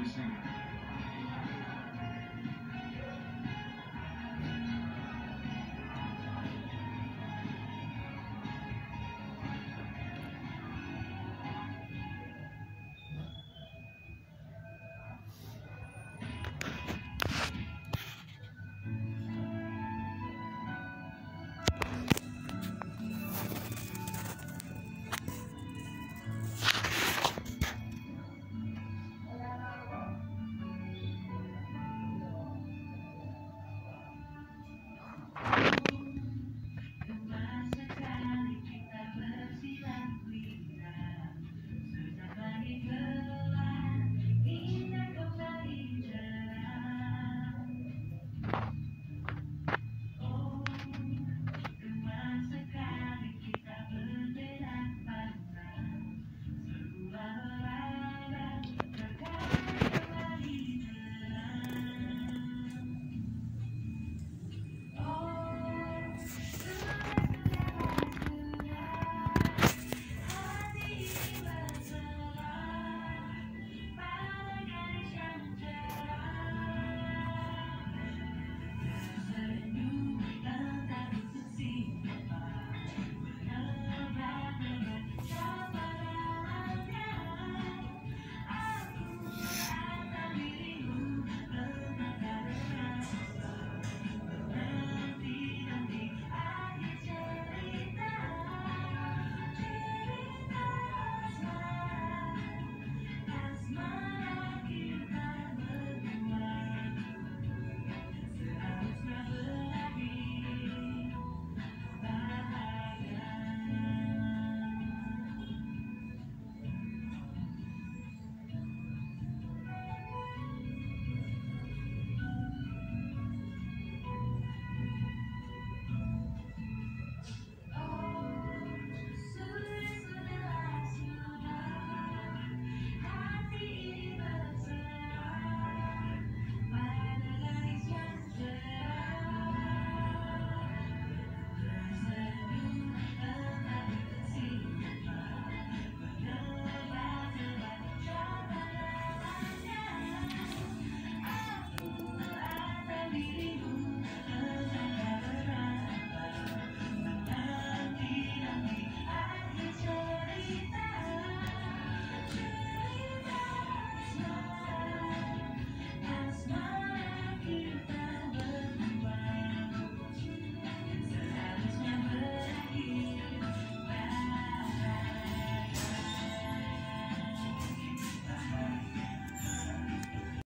Tennessee.